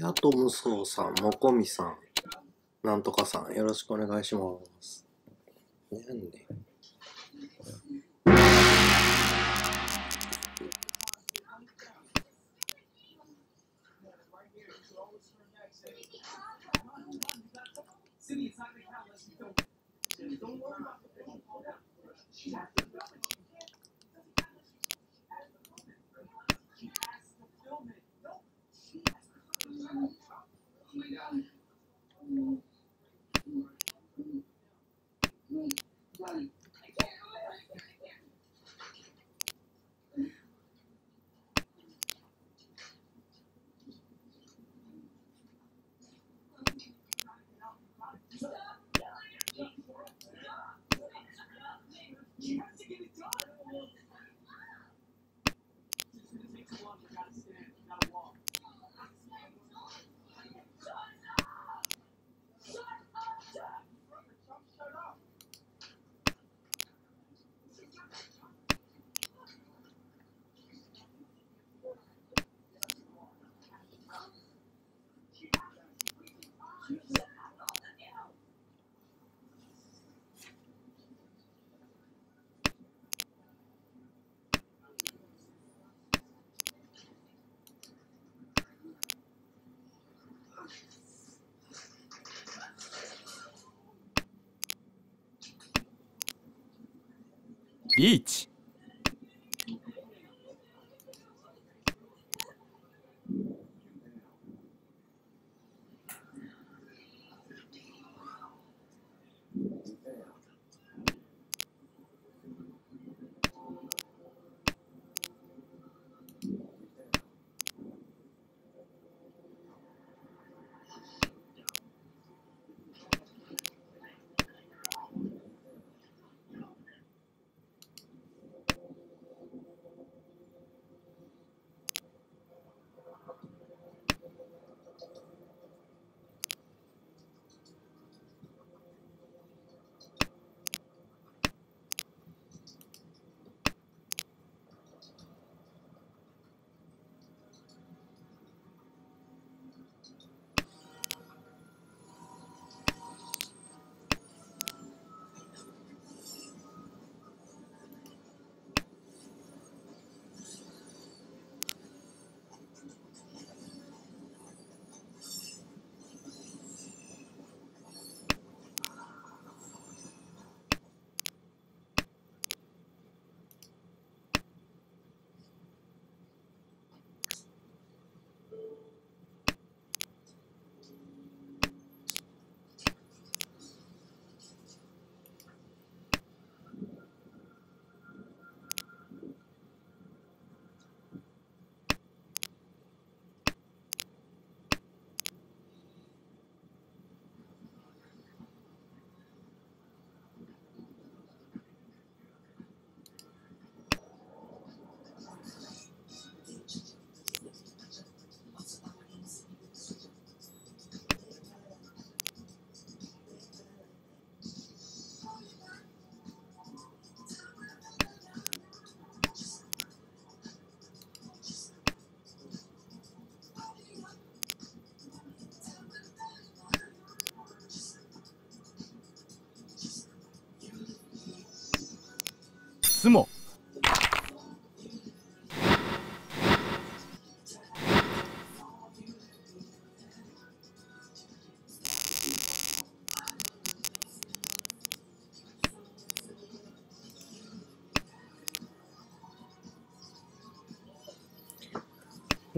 やと無双さん、もこみさん、なんとかさん、よろしくお願いします。なんで？Right. リーチ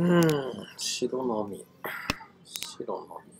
うん、白のみ。白のみ。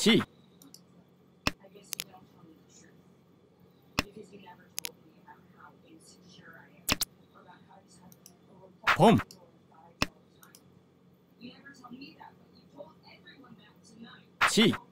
チー。ポン。チー。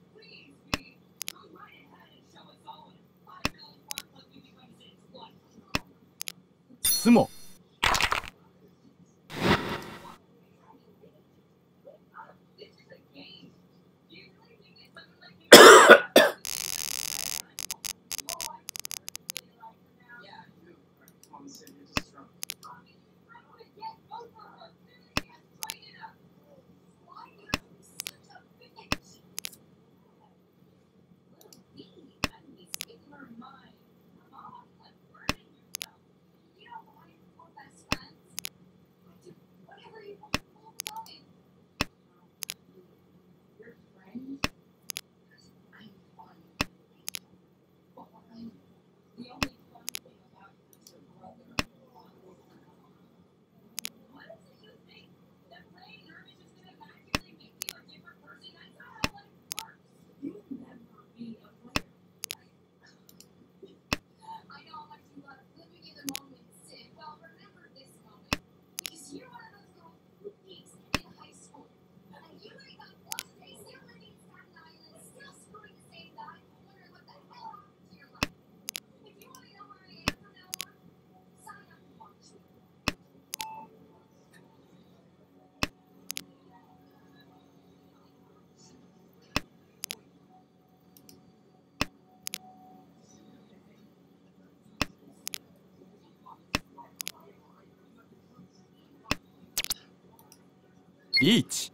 Each.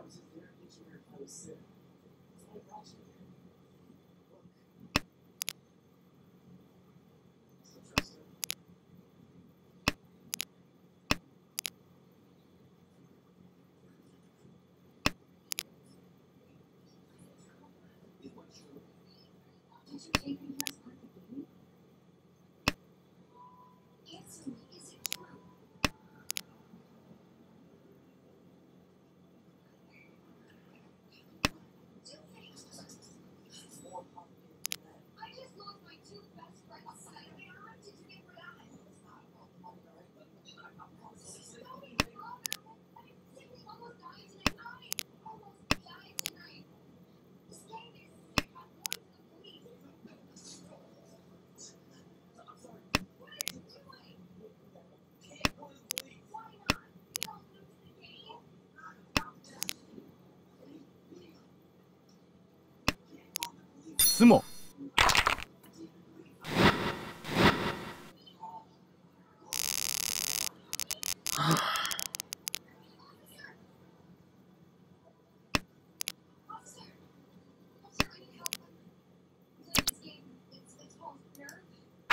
that was a very, very close set.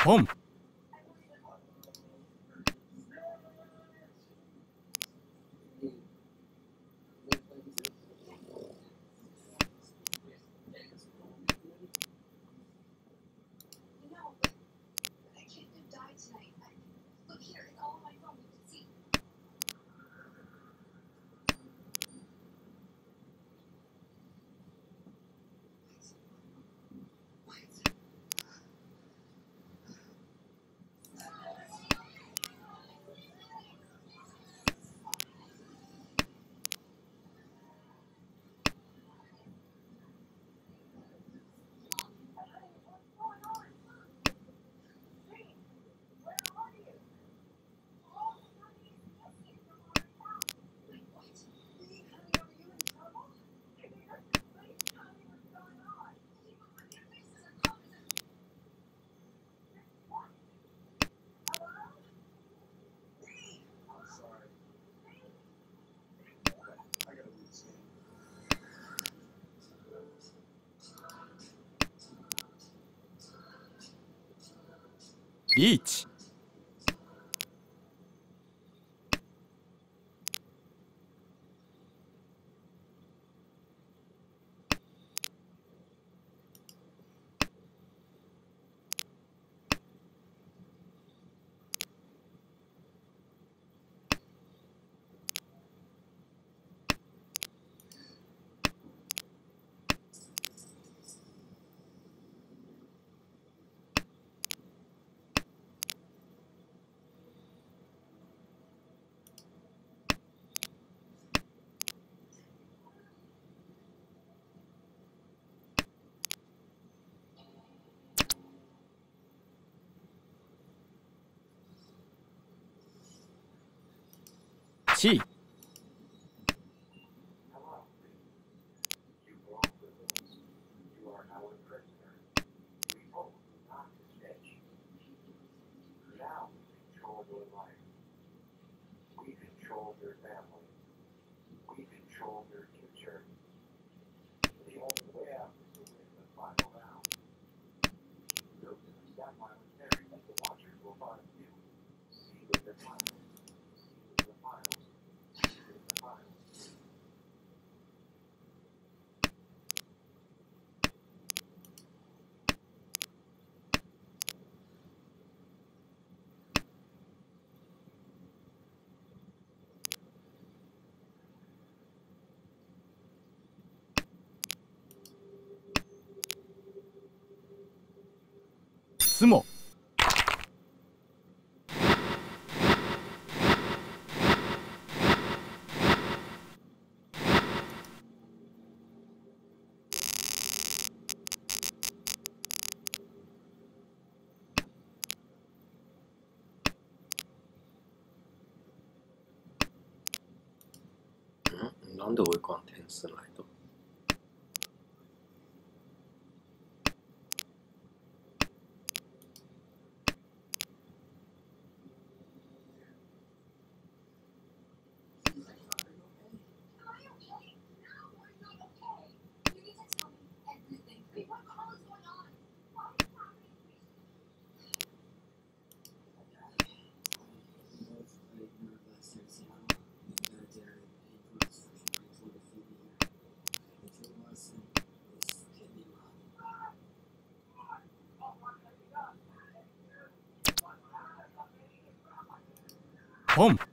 home. Each. 七巣もなんで追い込んでんすないと。home.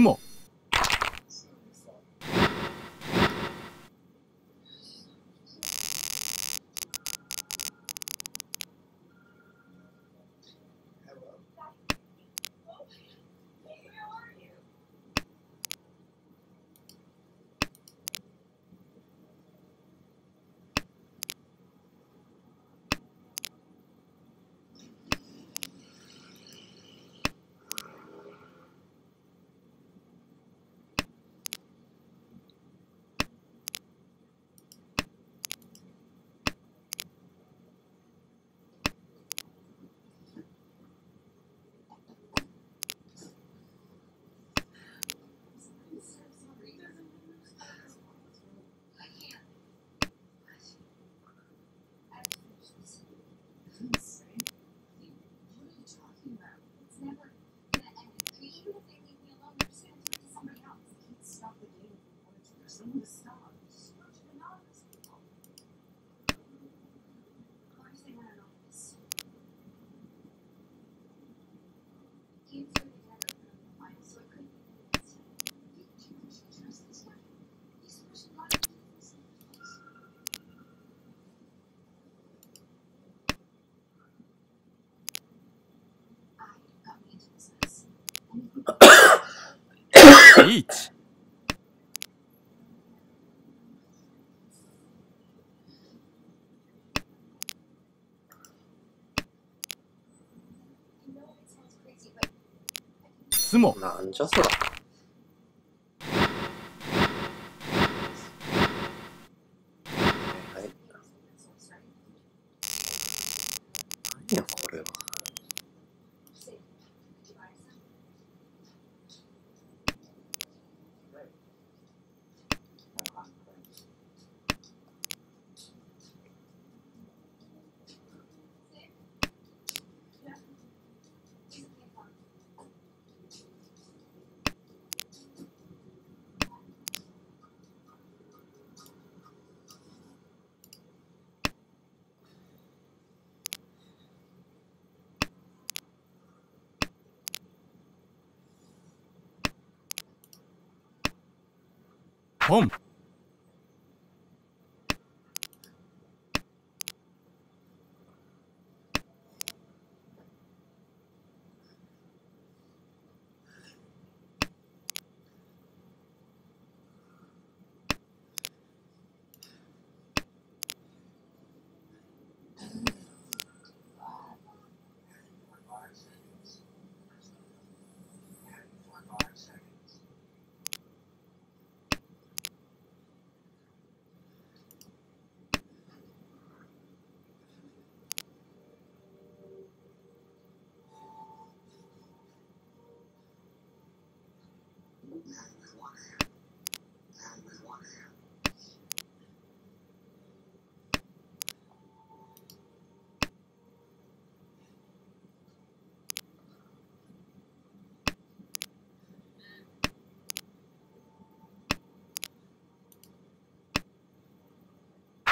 もリーチ。なんじゃそら。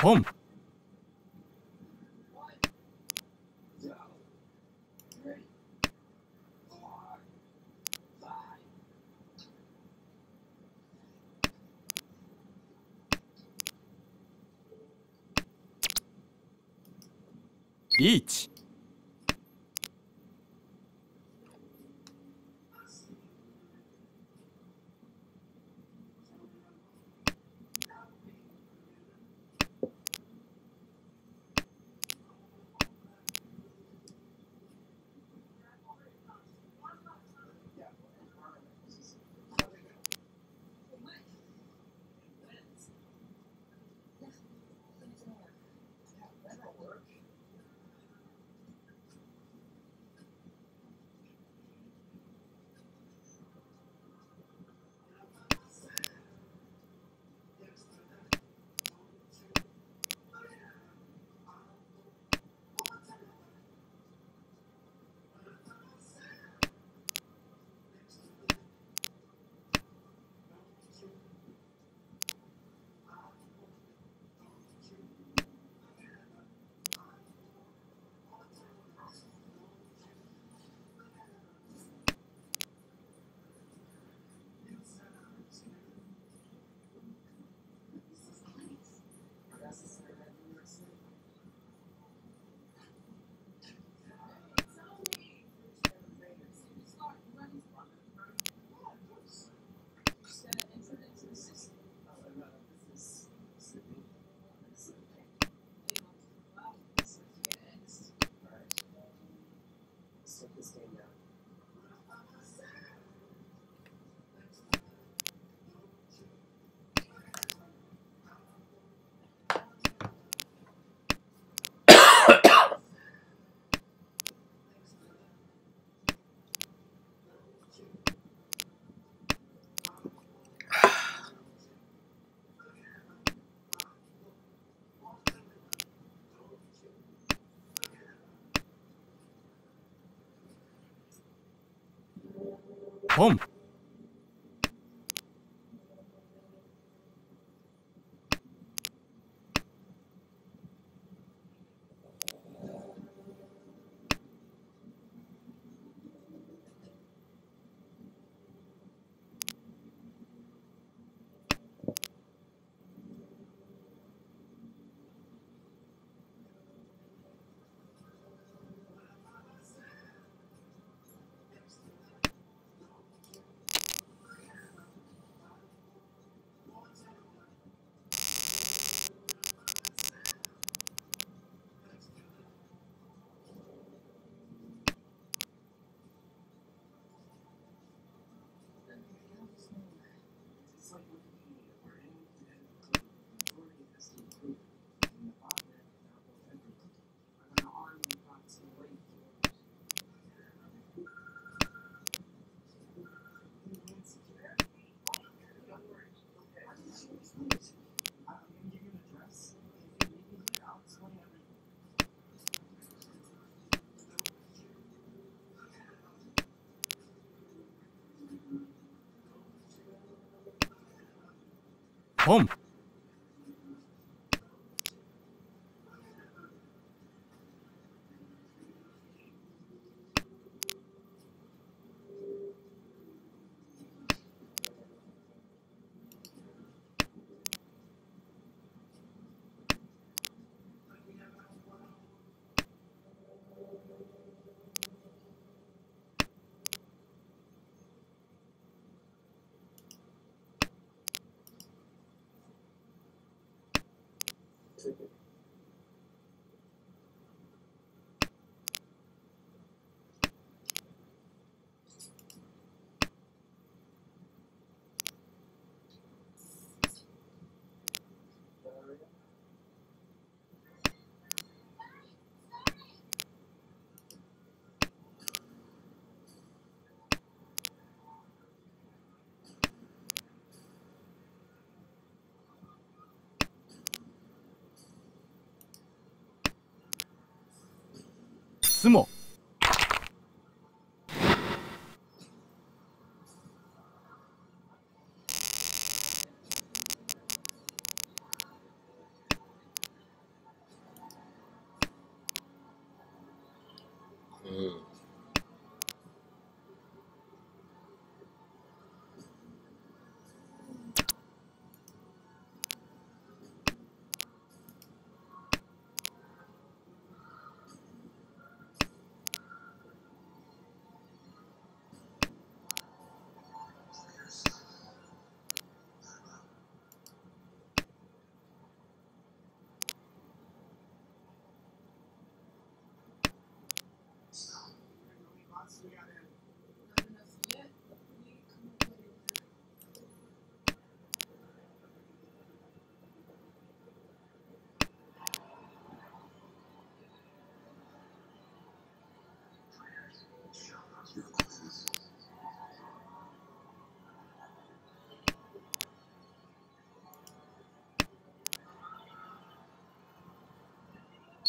Boom. Each. home. home. থেকে 相撲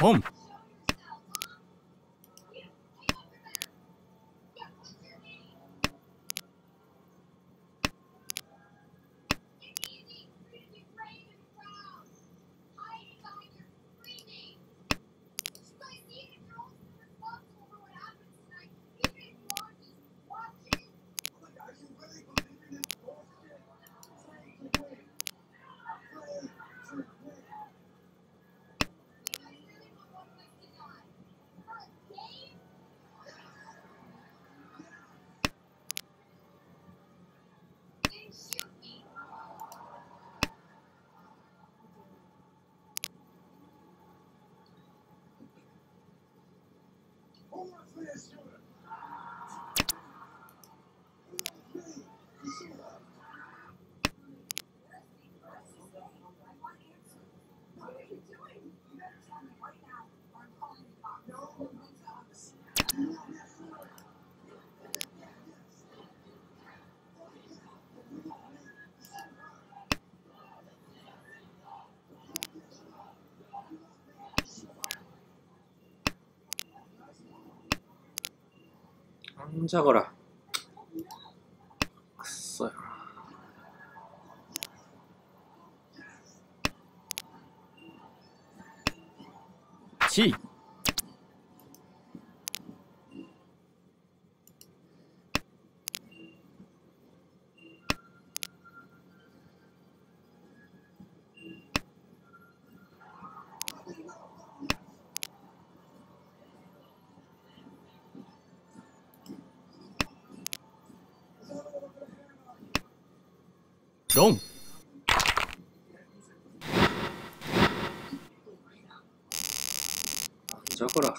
home. 혼자 거라. 지! ロン、じゃこら。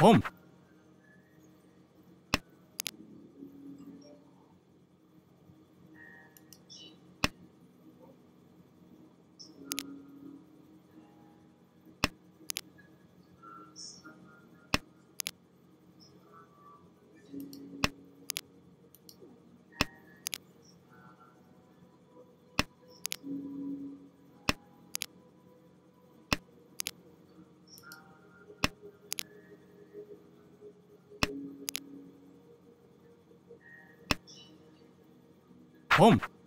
Boom. home.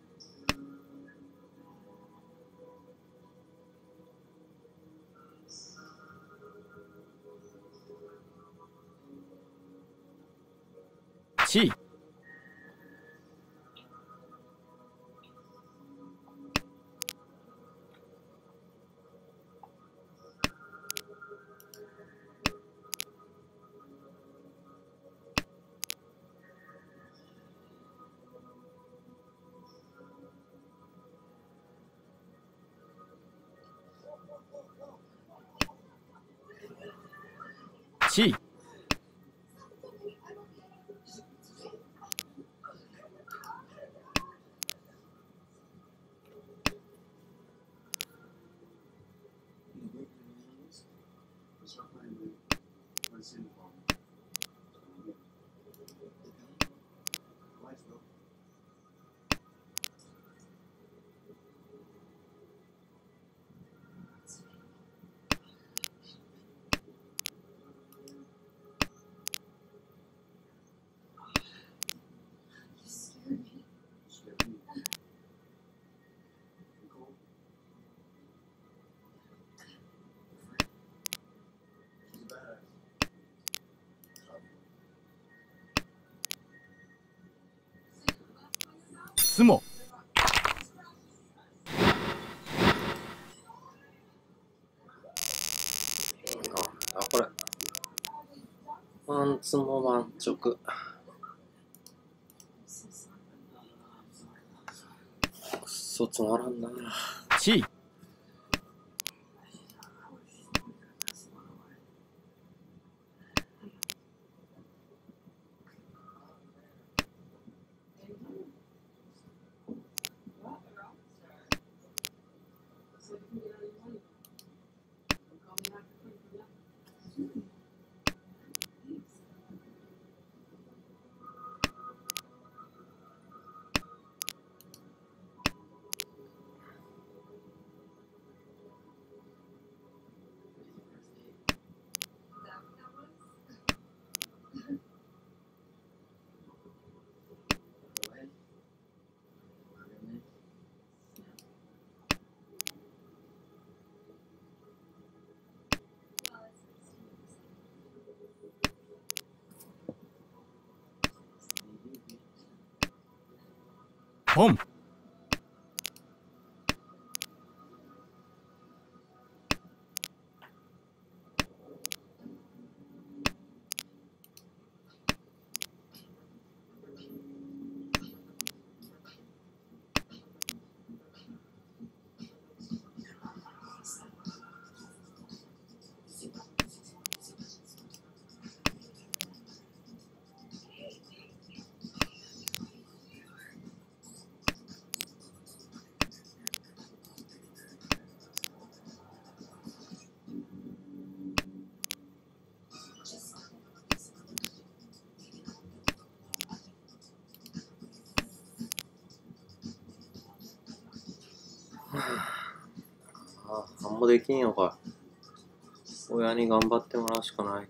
sí. モ、あ、あ、これ。パンツも満直。くっそつまらんな。七、home. もできんのかい。親に頑張ってもらうしかない。